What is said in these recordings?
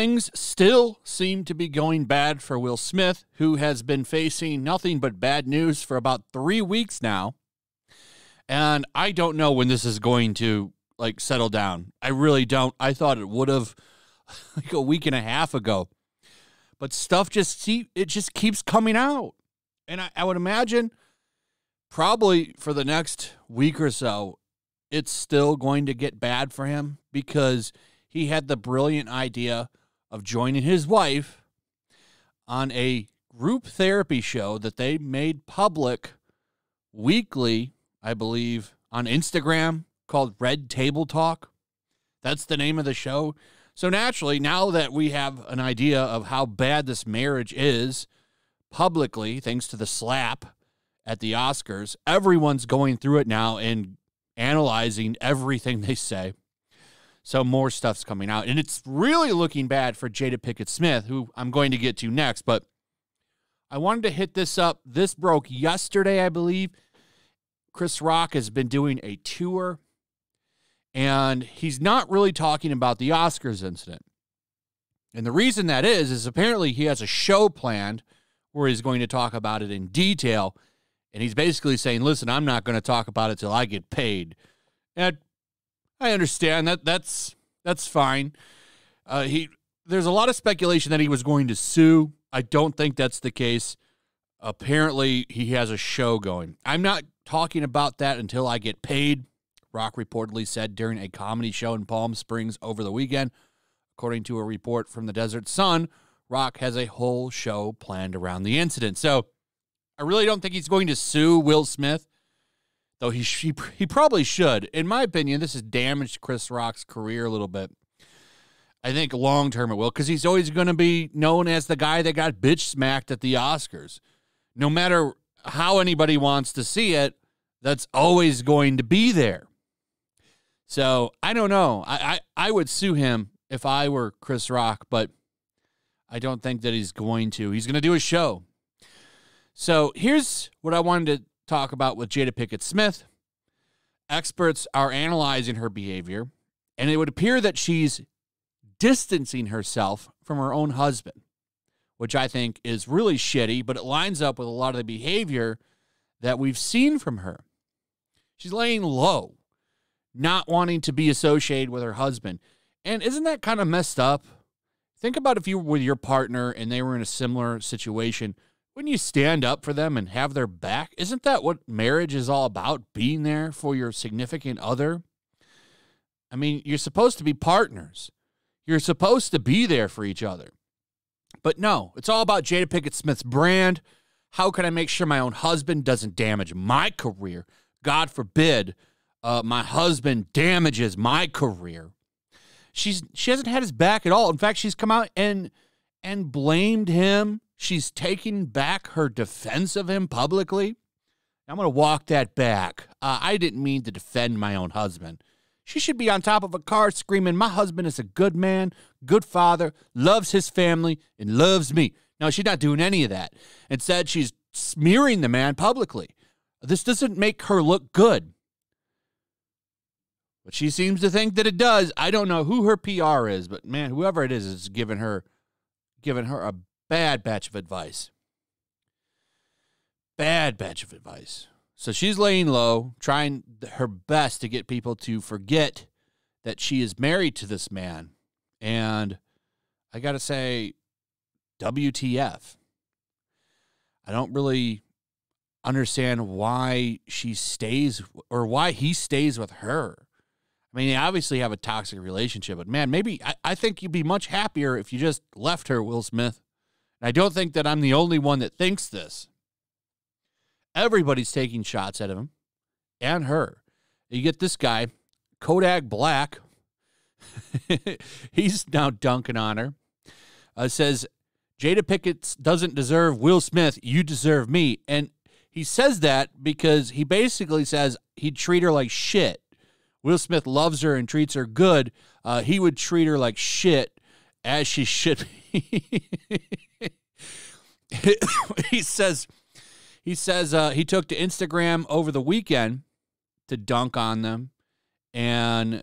things still seem to be going bad for Will Smith, who has been facing nothing but bad news for about three weeks now. And I don't know when this is going to like settle down. I really don't. I thought it would have like a week and a half ago. But stuff just see it just keeps coming out. And I, I would imagine probably for the next week or so, it's still going to get bad for him because he had the brilliant idea of joining his wife on a group therapy show that they made public weekly, I believe, on Instagram called Red Table Talk. That's the name of the show. So naturally, now that we have an idea of how bad this marriage is publicly, thanks to the slap at the Oscars, everyone's going through it now and analyzing everything they say. So more stuff's coming out. And it's really looking bad for Jada Pinkett Smith, who I'm going to get to next. But I wanted to hit this up. This broke yesterday, I believe. Chris Rock has been doing a tour, and he's not really talking about the Oscars incident. And the reason that is, is apparently he has a show planned where he's going to talk about it in detail. And he's basically saying, listen, I'm not going to talk about it till I get paid. And I understand that that's that's fine. Uh, he there's a lot of speculation that he was going to sue. I don't think that's the case. Apparently, he has a show going. I'm not talking about that until I get paid. Rock reportedly said during a comedy show in Palm Springs over the weekend. According to a report from the Desert Sun, Rock has a whole show planned around the incident. So I really don't think he's going to sue Will Smith though he, he he probably should. In my opinion, this has damaged Chris Rock's career a little bit. I think long term it will because he's always going to be known as the guy that got bitch smacked at the Oscars. No matter how anybody wants to see it, that's always going to be there. So I don't know. I, I, I would sue him if I were Chris Rock, but I don't think that he's going to. He's going to do a show. So here's what I wanted to talk about with Jada Pinkett Smith. Experts are analyzing her behavior, and it would appear that she's distancing herself from her own husband, which I think is really shitty, but it lines up with a lot of the behavior that we've seen from her. She's laying low, not wanting to be associated with her husband. And isn't that kind of messed up? Think about if you were with your partner and they were in a similar situation when you stand up for them and have their back, isn't that what marriage is all about? Being there for your significant other? I mean, you're supposed to be partners. You're supposed to be there for each other. But no, it's all about Jada Pinkett Smith's brand. How can I make sure my own husband doesn't damage my career? God forbid uh, my husband damages my career. She's she hasn't had his back at all. In fact, she's come out and and blamed him She's taking back her defense of him publicly. I'm going to walk that back. Uh, I didn't mean to defend my own husband. She should be on top of a car screaming, My husband is a good man, good father, loves his family, and loves me. No, she's not doing any of that. Instead, she's smearing the man publicly. This doesn't make her look good. But she seems to think that it does. I don't know who her PR is, but man, whoever it is is giving her giving her a Bad batch of advice. Bad batch of advice. So she's laying low, trying her best to get people to forget that she is married to this man. And I got to say, WTF. I don't really understand why she stays or why he stays with her. I mean, they obviously have a toxic relationship, but man, maybe I, I think you'd be much happier if you just left her, Will Smith. And I don't think that I'm the only one that thinks this. Everybody's taking shots at him and her. You get this guy, Kodak Black. He's now dunking on her. Uh, says, Jada Pinkett doesn't deserve Will Smith. You deserve me. And he says that because he basically says he'd treat her like shit. Will Smith loves her and treats her good. Uh, he would treat her like shit as she should be. he says he says uh, he took to Instagram over the weekend to dunk on them and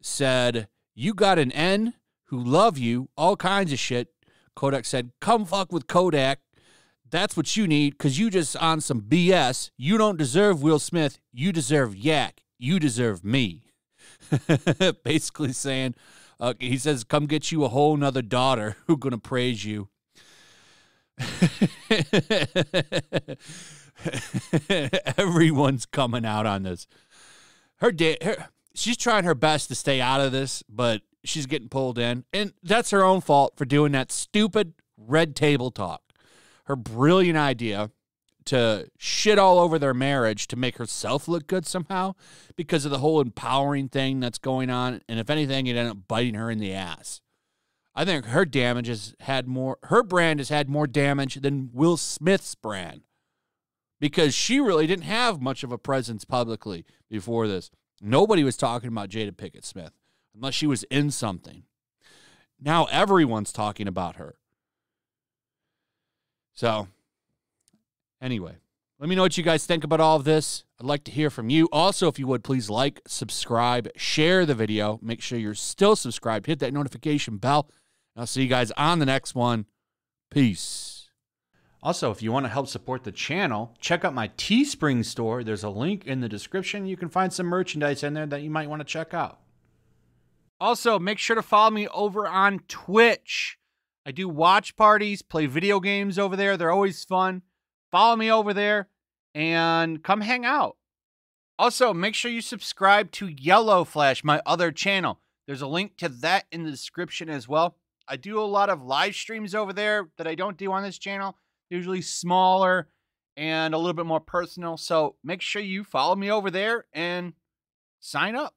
said, "You got an N who love you, all kinds of shit. Kodak said, Come fuck with Kodak. That's what you need because you just on some BS. You don't deserve Will Smith. You deserve Yak. You deserve me. Basically saying, uh, he says, Come get you a whole nother daughter who's going to praise you. Everyone's coming out on this. Her, da- her she's trying her best to stay out of this, but she's getting pulled in. And that's her own fault for doing that stupid red table talk. Her brilliant idea to shit all over their marriage to make herself look good somehow because of the whole empowering thing that's going on. And if anything, it ended up biting her in the ass. I think her damage has had more, her brand has had more damage than Will Smith's brand because she really didn't have much of a presence publicly before this. Nobody was talking about Jada Pinkett Smith unless she was in something. Now everyone's talking about her. So, anyway, let me know what you guys think about all of this. I'd like to hear from you. Also, if you would, please like, subscribe, share the video. Make sure you're still subscribed. Hit that notification bell. I'll see you guys on the next one. Peace. Also, if you want to help support the channel, check out my Teespring store. There's a link in the description. You can find some merchandise in there that you might want to check out. Also, make sure to follow me over on Twitch. I do watch parties, play video games over there. They're always fun. Follow me over there and come hang out. Also, make sure you subscribe to Yellow Flash, my other channel. There's a link to that in the description as well. I do a lot of live streams over there that I don't do on this channel, usually smaller and a little bit more personal. So make sure you follow me over there and sign up.